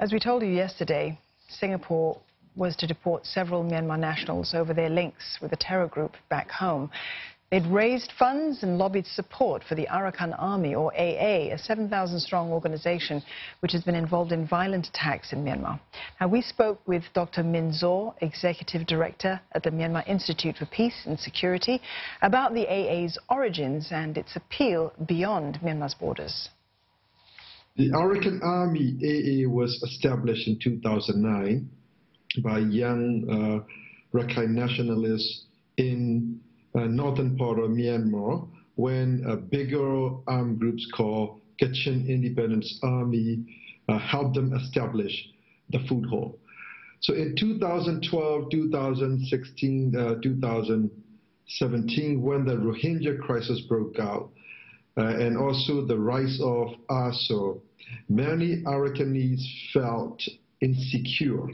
As we told you yesterday, Singapore was to deport several Myanmar nationals over their links with a terror group back home. They'd raised funds and lobbied support for the Arakan Army, or AA, a 7,000-strong organization which has been involved in violent attacks in Myanmar. Now, we spoke with Dr. Min Zaw, Executive Director at the Myanmar Institute for Peace and Security, about the AA's origins and its appeal beyond Myanmar's borders. The Arakan Army AA was established in 2009 by young uh, Rakhine nationalists in uh, northern part of Myanmar when a bigger armed groups called Kachin Independence Army uh, helped them establish the foothold. So in 2012, 2016, uh, 2017, when the Rohingya crisis broke out, uh, and also the rise of ARSA, many Arakanese felt insecure.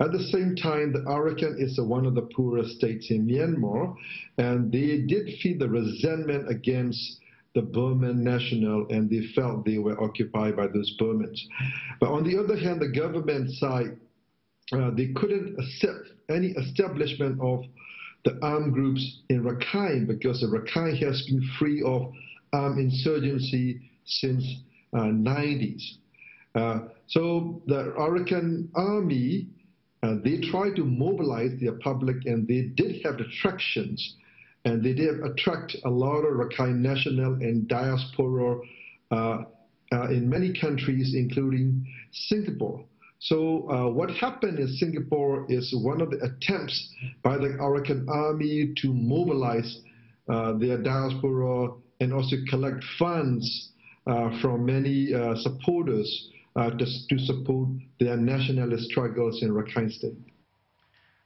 At the same time, the Arakan is one of the poorest states in Myanmar, and they did feel the resentment against the Burman national, and they felt they were occupied by those Burmans. But on the other hand, the government side, uh, they couldn't accept any establishment of the armed groups in Rakhine because Rakhine has been free of armed insurgency since 90s. Uh, so the Arakan army, uh, they tried to mobilize their public and they did have attractions and they did attract a lot of Rakhine national and diaspora uh, uh, in many countries, including Singapore. So uh, what happened in Singapore is one of the attempts by the Arakan army to mobilize uh, their diaspora and also collect funds uh, from many uh, supporters uh, to, to support their nationalist struggles in Rakhine State.